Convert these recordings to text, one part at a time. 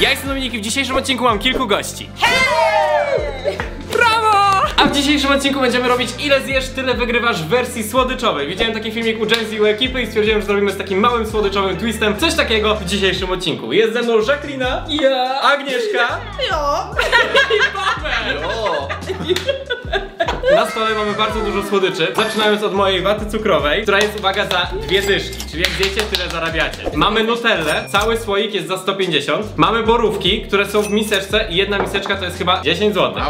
ja jestem Dominik i w dzisiejszym odcinku mam kilku gości. Brawo! A w dzisiejszym odcinku będziemy robić ile zjesz, tyle wygrywasz w wersji słodyczowej. Widziałem taki filmik u Jenzy i u ekipy i stwierdziłem, że zrobimy z takim małym słodyczowym twistem coś takiego w dzisiejszym odcinku. Jest ze mną Jacqueline, Ja. Agnieszka Ja. i Paweł. Na stole mamy bardzo dużo słodyczy, zaczynając od mojej waty cukrowej, która jest, uwaga, za dwie dyszki, czyli jak zjecie, tyle zarabiacie. Mamy nutellę, cały słoik jest za 150. Mamy borówki, które są w miseczce i jedna miseczka to jest chyba 10 zł.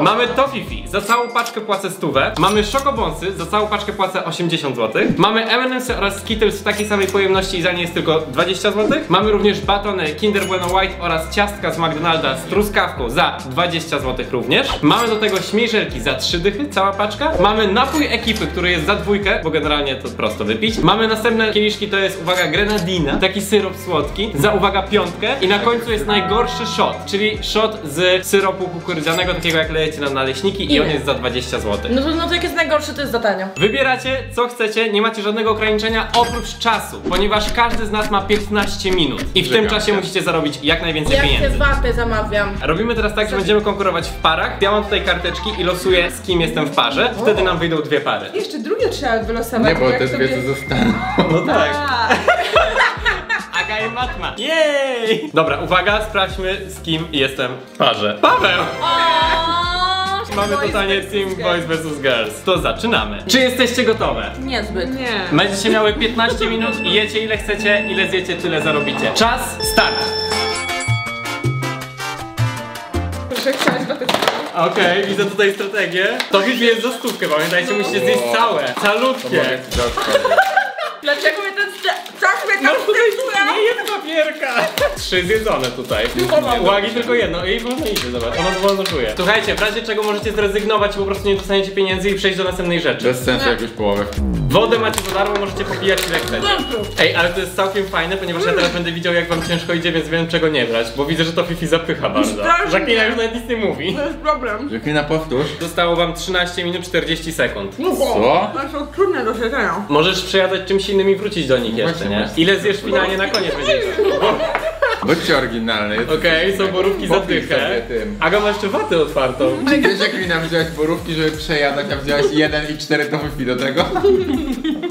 Mamy tofifi, za całą paczkę płacę stówę. Mamy szokobonsy, za całą paczkę płacę 80 zł. Mamy M&M's oraz Skittles w takiej samej pojemności i za nie jest tylko 20 zł. Mamy również batony Kinder Bueno White oraz ciastka z McDonalda z truskawką za 20 zł również. Mamy do tego śmieszelki za 3 dychy, cała paczka. Mamy napój ekipy, który jest za dwójkę, bo generalnie to prosto wypić. Mamy następne kieliszki, to jest uwaga grenadina, taki syrop słodki, za uwaga piątkę. I na końcu jest najgorszy shot, czyli shot z syropu kukurydzianego, takiego jak lejecie na naleśniki i on jest za 20 zł. No to, no to jak jest najgorsze, to jest za tanio. Wybieracie co chcecie, nie macie żadnego ograniczenia oprócz czasu, ponieważ każdy z nas ma 15 minut i w tym Żegam czasie się. musicie zarobić jak najwięcej Ja chcę pieniędzy. watę zamawiam. Robimy teraz tak, że będziemy konkurować w parach. Ja mam tutaj karteczki i losuję z kim jestem w parze. Wtedy nam wyjdą dwie pary. Jeszcze drugie trzeba wylosować. Nie, bo te dwie co zostaną. No tak. A, Aga i Matma. Jej! Dobra, uwaga, sprawdźmy z kim jestem w parze. Paweł! Mamy Boys totalnie versus team girls. boys vs girls. To zaczynamy. Czy jesteście gotowe? Niezbyt. nie. Będziecie miały 15 minut i jecie ile chcecie, ile zjecie, tyle zarobicie. Czas, start! Proszę. Okej, widzę tutaj strategię. To Vivi jest za stówkę, pamiętajcie, musicie zjeść całe, To calutkie. Dlaczego mnie ten mnie No tak stresuje? nie jest papierka! Trzy zjedzone tutaj. Łagi tylko jedno. Jej wolno idzie, zobacz. Ona wolno czuje. Słuchajcie, w razie czego możecie zrezygnować, po prostu nie dostaniecie pieniędzy i przejść do następnej rzeczy. Bez sensu jak już połowę. Wodę macie za darmo, możecie popijać ile chcecie. Ej, ale to jest całkiem fajne, ponieważ ja teraz będę widział jak wam ciężko idzie, więc wiem czego nie brać, bo widzę, że to Fifi zapycha bardzo. Strasznie. Jacqueline już nawet nic nie mówi. To jest problem. Żeklina powtórz. Zostało wam 13 minut 40 sekund. Co? To są trudne do siedzenia. Możesz przejadać czymś innym i wrócić do nich jeszcze, nie? Ile zjesz finalnie na koniec będzie. Bądźcie oryginalny. jest- Okej, są borówki za dychę. Aga ma jeszcze watę otwartą. Wiesz jak Lina wziąłeś borówki, żeby przejadać, a wziąłeś jeden i cztery to wypi do tego?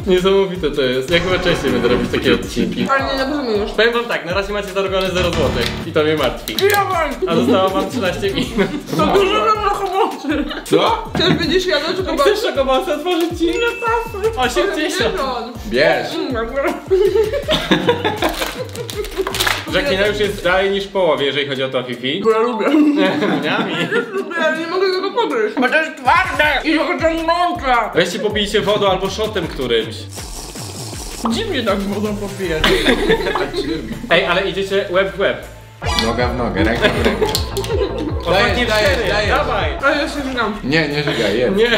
Niesamowite to jest. Ja chyba częściej będę robić takie odcinki. Ale nie dobrze mi już. Powiem wam tak, na razie macie zarobione 0 zł i to mnie martwi. A zostało wam 13 minut. To dużo mam na pomocy. Co? Też będziesz jadł, czy to Chcesz szokobasę otworzyć ci? 80. Bierz. Jacqueline już jest dalej niż w połowie, jeżeli chodzi o to Fifi. Bo ja lubię. Lubię, ale nie mogę tego pogryźć. Bo to jest twarde i trochę ciągnące. Weźcie popijcie wodą albo shotem którymś. Dziwnie tak wodą popijać. Ej, ale idziecie łeb w łeb. Noga w nogę, ręka w rękę. Dajesz, cztery, dajesz. dawaj. Ale ja się żygam. Nie, nie żygaj, jedz. Nie.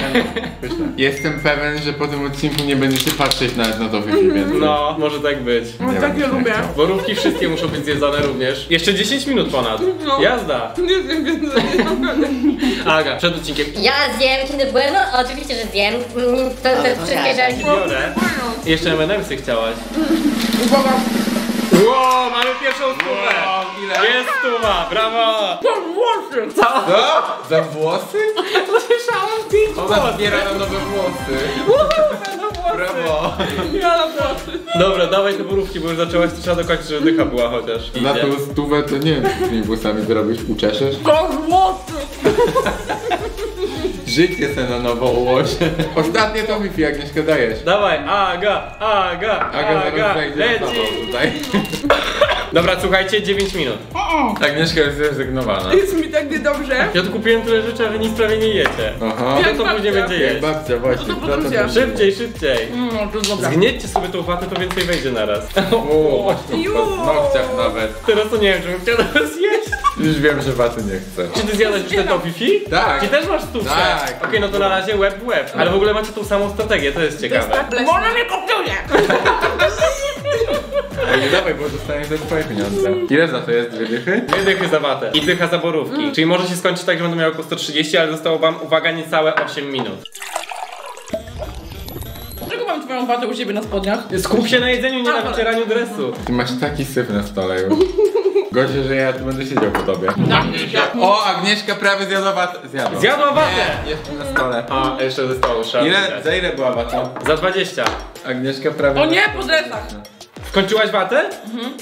Jestem pewien, że po tym odcinku nie będziecie patrzeć nawet na to więcej. No, może tak być. No Nie takie wiem, lubię. Borówki wszystkie muszą być zjedzone również. Jeszcze 10 minut ponad. No. Jazda. Nie wiem więcej, nie mam rady. Aga, przed odcinkiem Ja zjem Kinder Bueno? Oczywiście, że zjem. Mm, To te wszystkie rzeczy. biorę. Jeszcze M&M'sy chciałaś. Uwaga. Wow, mamy pierwszą stówę. Wow, ile? Jest stuwa, brawo. To włosy. Co? Co? Za włosy? Słyszałam ty. Ona zbiera na nowe włosy. Brawo. Ja na włosy. Dobra, dawaj te borówki, bo już zaczęłaś, to trzeba dokończyć, żeby dycha była chociaż. Na tą stówę to nie wiem, z tymi włosami zrobisz, uczeszesz? To włosy. Życie se na nowo ułożę. Ostatnie to Wi-Fi, Agnieszka dajesz. Dawaj, Aga, Aga, Aga Aga, zaraz leci. tutaj. Dobra, słuchajcie, 9 minut. Agnieszka jest zrezygnowana. Jest mi tak niedobrze. Ja tu kupiłem tyle rzeczy, a wy nic prawie nie jecie. Aha. Kto to później będzie Jak jeść? babcia, właśnie. No to będzie. Szybciej, szybciej. No to dobra. Zgniecie sobie tą watę, to więcej wejdzie naraz. O, właśnie, po nogciach nawet. Teraz to nie wiem, czy bym chciał teraz jeść. Już wiem, że waty nie chcę. Czy ty zjadłeś już te to Wi-Fi? Tak. Czy też masz stówkę? Tak. Okej, no to na razie łeb w łeb. Ale w ogóle macie tą samą strategię, to jest ciekawe. Ona mnie kopiuje. Ej, nie dawaj, bo dostaniesz za twoje pieniądze. Ile za to jest? Dwie dychy? Dwie dychy za watę i dycha za borówki. Czyli może się skończyć tak, że będę miał po 130, ale zostało wam, uwaga, niecałe 8 minut. Dlaczego mam twoją watę u siebie na spodniach? Skup się na jedzeniu, nie na wycieraniu dresu. Ty masz taki syf na stole już. Gorzej, że ja tu będę siedział po tobie. O, Agnieszka prawie zjadła watę. Zjadła. Zjadła watę! Nie, jeszcze na stole. A, jeszcze zostało trzeba Ile, za ile była wata? Za 20. Agnieszka prawie... O nie, po dresach. Skończyłaś watę?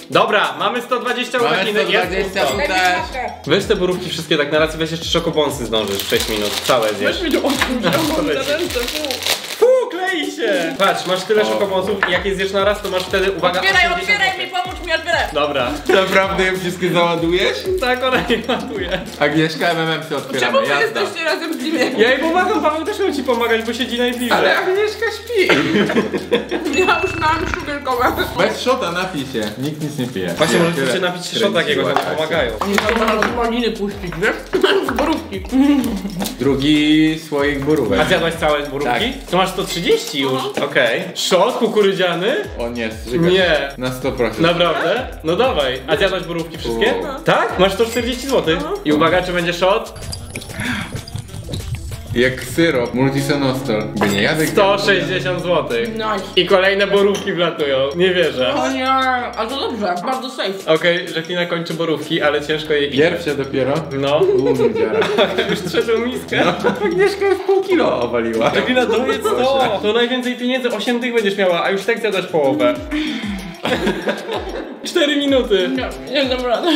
Dobra, mamy 120 Mamy łapakiny, jest 120 pusto. Daj mi też. Weź te borówki wszystkie tak na raz i weź jeszcze szokobonsy zdążysz, 6 minut, całe zjesz. Weź mi tu odkurzyłam te ręce, fu. Fu, klei się! Patrz, masz tyle szokobonsów i jak je zjesz na raz, to masz wtedy, uwaga, Otwieraj, 80 otwieraj mi. Dobra, Naprawdę je wszystkie załadujesz? tak ona nie ładuje. Agnieszka, MMM się Czemu otwieramy, wy jazda. jesteście razem z nim? Ja jej pomagam, Paweł też miał ci pomagać, bo siedzi najbliżej. Ale Agnieszka śpi. Ja już mam sugarkowe. Weź szota, napij się. Nikt nic nie pije. Właśnie Nie, możecie tyle. się napić Tyle szota takiego, tam tak. pomagają. Nie można maliny puścić, wiesz? Z borówki. Drugi słoik borówek. A zjadłaś całe borówki? Tak. To masz 130 już, okej. Szot kukurydziany? O nie, zżygasz. Nie. Na 100%. Naprawdę? No dawaj. A zjadłaś borówki wszystkie? U. Tak? Masz 140 zł. I uwaga, czy będzie shot? Jak syrop, multisonostor. By nie jadek. 160 zł. Nice. I kolejne borówki wlatują. Nie wierzę. O nie, ale to dobrze, bardzo safe. Okej, Żaklina kończy borówki, ale ciężko je iść. Pierwsze dopiero. No. Uuu, dziara. Już trzecią miskę. Agnieszka już pół kilo owaliła. Żaklina, dojedz to. To najwięcej pieniędzy, 8 dych będziesz miała, a już tak zjadasz połowę. 4 minuty. Nie, nie dam rady.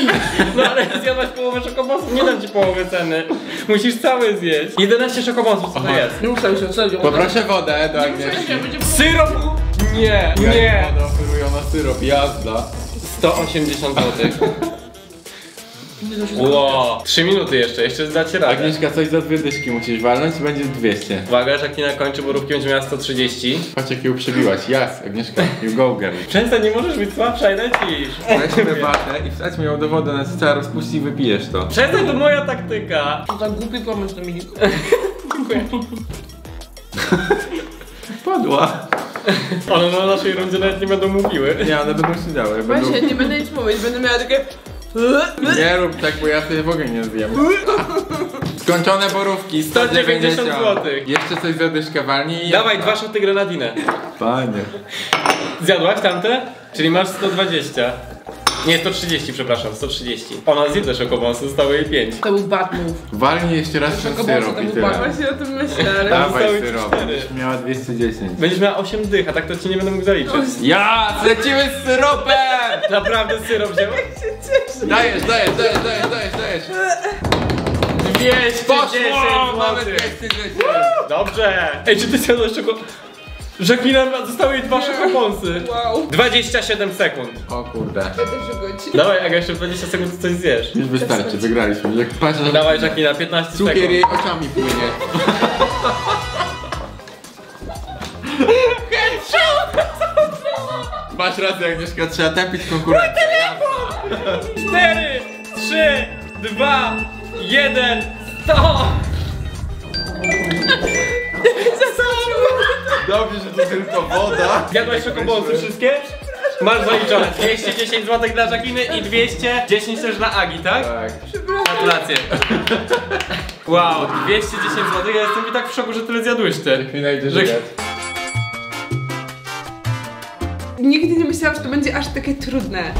No ale zjadłaś połowę szokobonsów, nie dam ci połowy ceny. Musisz całe zjeść. 11 szokobonsów, co to Aha. jest? Nie ruszaj się, serio. Poproszę wodę do Agnieszki. Syrop! Nie, nie. Nie. Wodę oferują na syrop, jazda. 180 zł. Ło, 3 minuty jeszcze, jeszcze zdacie radę. Agnieszka, coś za dwie dyszki musisz walnąć i będzie 200. Uwaga, Żaklina kończy borówki, będzie miała 130. Patrz jak ją przebiłaś. Jas, Agnieszka, you go girl. Przestań, nie możesz być słabsza i lecisz. Weźmy watę i wsadźmy ją do wody, ona się cała rozpuści i wypijesz to. Przestań, to moja taktyka. To tak głupi pomysł, Dominik. Padła. One na naszej rundzie nawet nie będą mówiły. Nie, one będą siedziały. Będą... Właśnie, nie będę nic mówić, będę miała takie... Nie rób tak, bo ja sobie w ogóle nie zjem. Skończone borówki, 190 190 złotych. Jeszcze coś za dyszkę i... Dawaj, dwa szoty grenadinę. Panie. Zjadłaś tamte? Czyli masz 120. Nie, 130, przepraszam, 130. Ona zje te szokobonsy, zostało jej 5. To był bad move. Walnij jeszcze raz ten syrop i był tyle. Właśnie o tym myślę, ale... Dawaj zostały syrop, cztery. będziesz miała 210. Będziesz miała 8 dych, a tak to ci nie będę mógł zaliczyć. Ja, lecimy z syropem! Naprawdę syrop wzięła? Dajesz, dajesz, dajesz, dajesz, dajesz, dajesz. 210 Poszło! Mamy zł. 210. Dobrze! Ej, czy ty zjadłeś czego? Ma- zostały jej dwa szokobonsy. Wow. 27 sekund. O kurde. Dawaj, Aga, jeszcze 20 sekund coś zjesz. Już wystarczy, wygraliśmy. Jak patrzę, że Dawaj, Żaklina, 15 cukier sekund. jej oczami płynie. Masz rację, Agnieszka, trzeba tępić konkurencję. 4, 3, 2, 1, 100! Dobrze, że to tylko woda. Zjadłaś szokobonsy wszystkie? Masz zaliczone 210 zł dla Żakliny i 210 też dla Agi, tak? Tak. Gratulacje. Wow, 210 zł, ja jestem i tak w szoku, że tyle zjadłeś ty. Chwila idzie Że-. Nigdy nie myślałam, że to będzie aż takie trudne.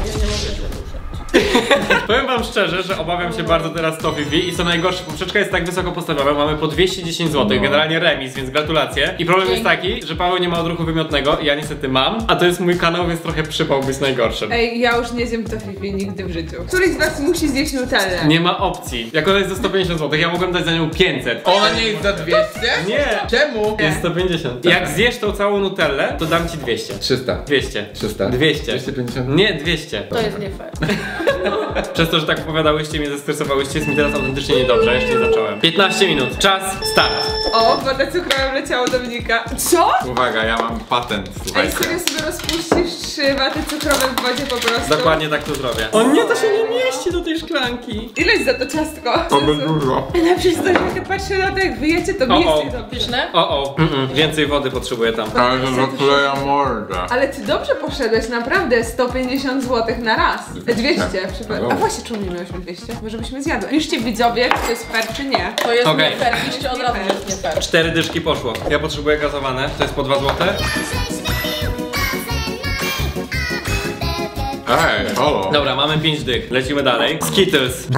Powiem wam szczerze, że obawiam się bardzo teraz to Vivi i co najgorsze, poprzeczka jest tak wysoko postawiona, mamy po 210 zł, No. generalnie remis, więc gratulacje. I problem jest taki, że Paweł nie ma odruchu wymiotnego i ja niestety mam, a to jest mój kanał, więc trochę przypał być najgorszym. Ej, ja już nie zjem tofifi nigdy w życiu. Któryś z was musi zjeść nutellę? Nie ma opcji. Jak ona jest za 150 zł, ja mogłem dać za nią 500. Ona nie jest za 200? Nie! Czemu? Jest 150. Jak zjesz tą całą nutellę, to dam ci 200. 300. 200. 300. 200. 250. Nie, 200. To jest nie fair. Przez to, że tak opowiadałyście mnie, zestresowałyście, jest mi teraz autentycznie niedobrze, jeszcze nie zacząłem. 15 minut, czas, start. O, woda cukrowa wleciała do Dominika. Co? Uwaga, ja mam patent, Ej, słuchajcie. serio sobie rozpuścisz trzy waty cukrowe w wodzie po prostu? Dokładnie tak to zrobię. O nie, to się nie mieści do tej szklanki. Ileś za to ciastko? To by dużo. Na przykład jak patrzę na to, jak wyjecie, to O, o. jest dobrze. Pyszne? O, o, mm, mm, więcej wody potrzebuję tam. Ale to zakleja mordę. Ale ty dobrze poszedłeś, naprawdę 150 zł na raz. E, 200, przepraszam. A właśnie, czemu nie miałyśmy 200? Może byśmy zjadły. Piszcie widzowie, czy to jest fair, czy nie. To jest Okej. nie fair. Piszcie od razu, że jest nie fair. Cztery dyszki poszło. Ja potrzebuję gazowane, to jest po 2 złote. Ej, halo. Dobra, mamy 5 dych. Lecimy dalej. Skittles.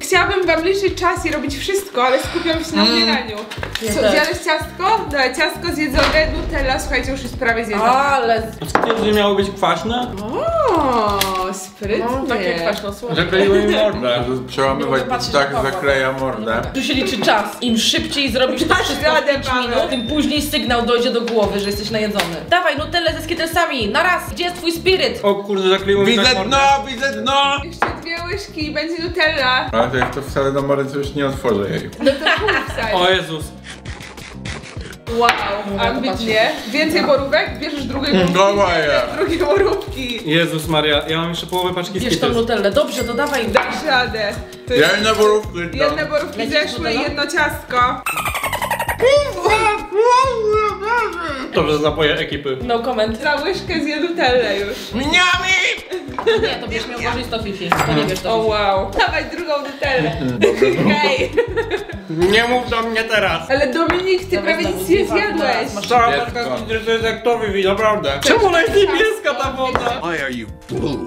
Chciałabym wam liczyć czas i robić wszystko, ale skupiam się na umieraniu. Ja Co, też. zjadłeś ciastko? Dobra, ciastko zjedzone, Nutella, słuchajcie, już jest prawie zjedzone. Ale... Skittles nie miało być kwaśne? O, sprytnie. No, takie kwaśno słodkie. Zakleiły mi mordę. Przełamywać tak zakleja mordę. Tu się liczy czas. Im szybciej zrobisz to wszystko w radę, 5 Paweł. minut, tym później sygnał dojdzie do głowy, że jesteś najedzony. Dawaj, Nutellę ze skittlesami, na raz! Gdzie jest twój spiryt? O kurde, zakleiły mi Widzę tak mordę. dno, widzę dno! Jeszcze dwie łyżki i będzie Nutella. Ale to jak to wcale do mordy, to już nie otworzę jej. No to pół. O Jezus. Wow, ambitnie. Więcej borówek? Bierzesz drugie borówki? Dawaj je. Drugie borówki. Jezus Maria, ja mam jeszcze połowę paczki Bierz tą Skittles. Nutellę, dobrze, to dawaj. Dasz radę. To Ja jest na borówki jedne borówki Lecisz zeszły i jedno ciastko. Dobrze, napoje ekipy. No comment. Za łyżkę zje Nutellę już. Miniami! Nie, to bierz miał włożyć to Fifi. To nie O to Fifi. wow. Dawaj drugą Nutellę. Hej. Nie mów do mnie teraz. Ale Dominik, ty prawie znowu nic nie zjadłeś. Masz- Cała Dziecko. Skittles to jest jak to Vivi, naprawdę. Czemu ona jest niebieska ta woda?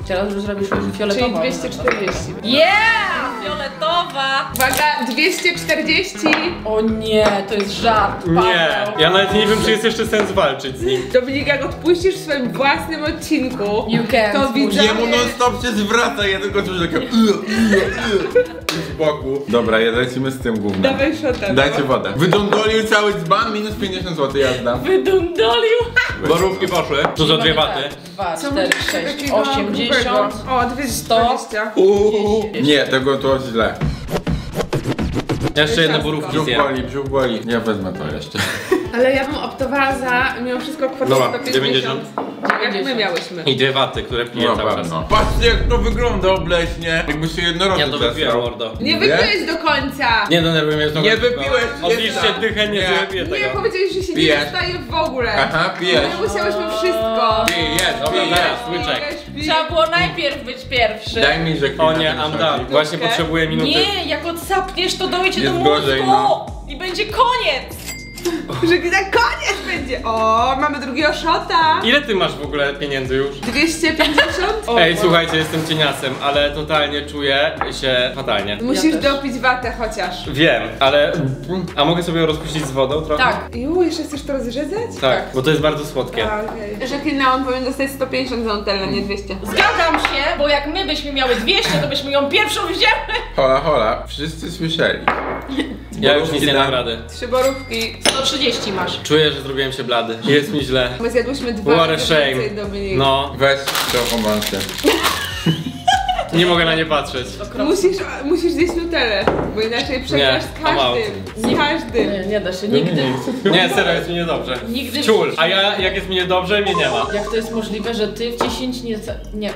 Teraz już zrobisz już Czyli fioletową. 240. Yeah! Fioletowa! Uwaga, 240. O nie, to jest żart, Nie, Paweł. ja nawet nie wiem, czy jest jeszcze sens walczyć z nim. Dominik, jak odpuścisz w swoim własnym odcinku, You can. to widzę. Jemu non stop się zwraca, ja tylko czuję takie boku. Dobra, ja lecimy z tym gównem. Dawaj shota. Dajcie wodę. Wydądolił cały dzban, minus 50 zł jazda. Wydundolił! Borówki poszły. Tu za dwie waty. 2, Co 4, mówisz 6, takiego 80. grubego? O, 220. Uuu. Nie, tego to źle. Jeszcze jedne borówki Brzuch zjem. boli, brzuch boli. Ja wezmę to jeszcze. Ale ja bym optowała za mimo wszystko kwotę Dobra, 150. 90. Jak my miałyśmy. I dwie waty, które piję No cały czas. pewno. Patrzcie jak to wygląda obleśnie. Jakby się jednorożec Ja to wypiłem, mordo. Nie wypiłeś do końca! Nie denerwuj mnie znowu. Nie wypiłeś, Odliczcie nie. dychę, nie, Nie. nie wypiję Nie, tego. powiedziałeś, że się nie Pijesz. dostaje w ogóle. Aha, pijesz. My musiałyśmy wszystko. Pij, jest, Dobra, zaraz, łyczek. Pijesz, pijesz. Trzeba było najpierw być pierwszy. Daj mi, że O nie, I'm done. Właśnie potrzebuję minuty. Nie, jak odsapniesz, to dojdzie Jest do mózgu gorzej, no. i będzie koniec. Że na koniec będzie. O, mamy drugiego shota. Ile ty masz w ogóle pieniędzy już? 250? O, Ej, słuchajcie, jestem cieniasem, ale totalnie czuję się fatalnie. Musisz też. dopić watę chociaż. Wiem, ale... A mogę sobie ją rozpuścić z wodą trochę? Tak. Ju, jeszcze chcesz to rozrzedzać? Tak, bo to jest bardzo słodkie. A, okej. Że klinałam, powinien dostać 150 za Nutellę, nie 200. Zgadzam się, bo jak my byśmy miały 200, to byśmy ją pierwszą wzięły. Hola, hola. Wszyscy słyszeli. Ja już nic nie dam rady. Trzy borówki. 130 masz. Czuję, że zrobiłem się blady. Jest mi źle. My zjadłyśmy dwa What a shame. Dominik. No, Weź to romansy. nie mogę na nie patrzeć. Musisz, musisz zjeść Nutellę, bo inaczej przegrasz z I'm out. każdym. Z każdym. Nie, nie da się, nigdy. Nie, serio, jest mi niedobrze. Nigdy. Ciul. A ja, jak jest mi niedobrze, mnie nie ma. Jak to jest możliwe, że ty w 10 nie... za- Nie.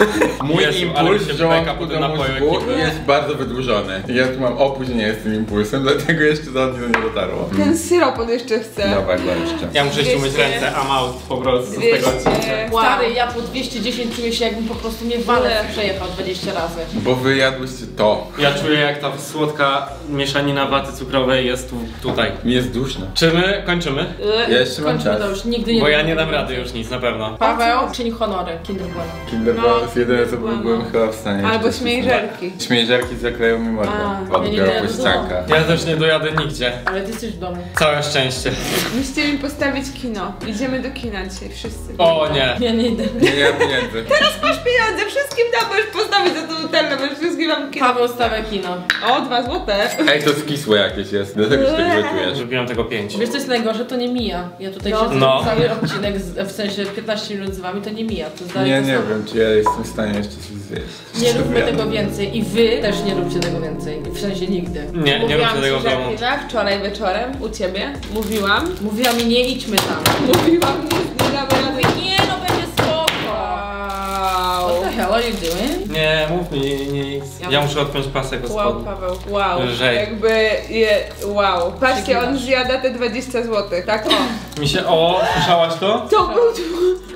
Mój Jezu, impuls żołądku do mózgu ekipy. jest bardzo wydłużony. Ja tu mam opóźnienie z tym impulsem, dlatego jeszcze do mnie nie dotarło. Ten syrop on jeszcze chce. Dobra, dla jeszcze. Ja muszę jeszcze umyć 200. ręce, I'm out po prostu z tego odcinka. 200. Stary, ja po 210 czuję się jakbym po prostu mnie walec przejechał 20 razy. Bo wy jadłyście to. Ja czuję jak ta słodka mieszanina waty cukrowej jest tu, tutaj. Mi jest duszno. Czy my kończymy? Ja jeszcze mam Kończmy czas. to już, nigdy nie Bo ja nie dam rady już nic, na pewno. Paweł, czyń honory, Kinder Bueno. Kinder No, Bueno jest jedyne co byłem chyba w stanie Albo śmiejżerki. Śmiejżerki zakleją mi mordę. A, Od ja nie do pościanka. Ja też nie dojadę nigdzie. Ale ty jesteś w domu. Całe szczęście. Musicie mi postawić kino. Idziemy do kina dzisiaj, wszyscy. O nie. Ja nie idę. Nie mam pieniędzy. Masz pieniądze, wszystkim dam, możesz postawić za tą Nutellę, bo wszystkim mam kino. Paweł stawia kino. O, dwa złote. Ej, to skisłe jakieś jest. Dlatego się tak gotujesz. Zrobiłem tego pięć. Wiesz co jest najgorsze? To nie mija. Ja tutaj No. siedzę No. cały odcinek, z, w sensie 15 minut z wami, to nie mija. To jest Nie, to nie wiem, czy ja jestem w stanie jeszcze coś zjeść. Nie róbmy tego więcej i wy też nie róbcie tego więcej. W sensie nigdy. Nie, nie Mówiłam róbcie tego w że domu. kina wczoraj wieczorem u ciebie. Mówiłam. Mówiła mi nie idźmy tam. Mówiłam, nie, nie damy rady. Nie no będzie spoko. Wow. What the hell are you doing? Nie, mów mi nic. Ja muszę odpiąć pasek od Wow, spodu. Paweł, wow. Lżej. Jakby je, wow. Patrzcie, on zjada te 20 zł, tak o. Mi się... O, słyszałaś to? To był twój,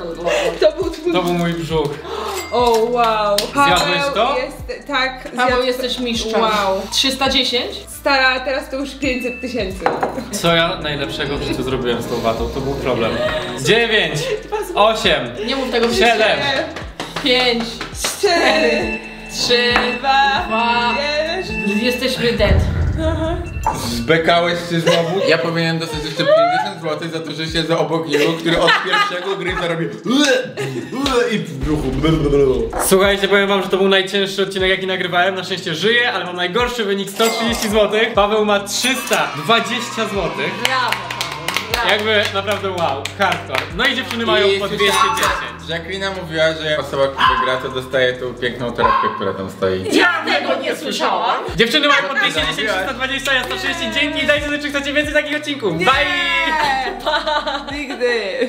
to był twój, To był mój brzuch. O wow. Zjadłeś to? jest, tak. Paweł, zjadł- jesteś mistrzem. Wow. 310? Stara, teraz to już 500 tysięcy. Co ja najlepszego w życiu zrobiłem z tą watą? To był problem. Dziewięć, osiem, Nie mów tego w siedem, Pięć, Cztery, trzy, dwa, dwa. jeden. Jesteśmy dead. Zbekałeś się znowu? Ja powinienem dostać jeszcze 50 zł za to, że siedzę obok niego, który od pierwszego gry zarobi i w brzuchu. Słuchajcie, powiem wam, że to był najcięższy odcinek jaki nagrywałem. Na szczęście żyję, ale mam najgorszy wynik 130 zł. Paweł ma 320 zł. Brawo, Paweł, brawo. Jakby naprawdę wow, hardcore. No i dziewczyny mają po słyszałem, 210. Jacqueline mówiła, że osoba, która wygra, to dostaje tą piękną torebkę, która tam stoi. Ja tego nie słyszałam. Dziewczyny mają po 210, 320, ja 130. Dzięki i dajcie znać, czy chcecie więcej takich odcinków. Bye! Nigdy.